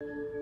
you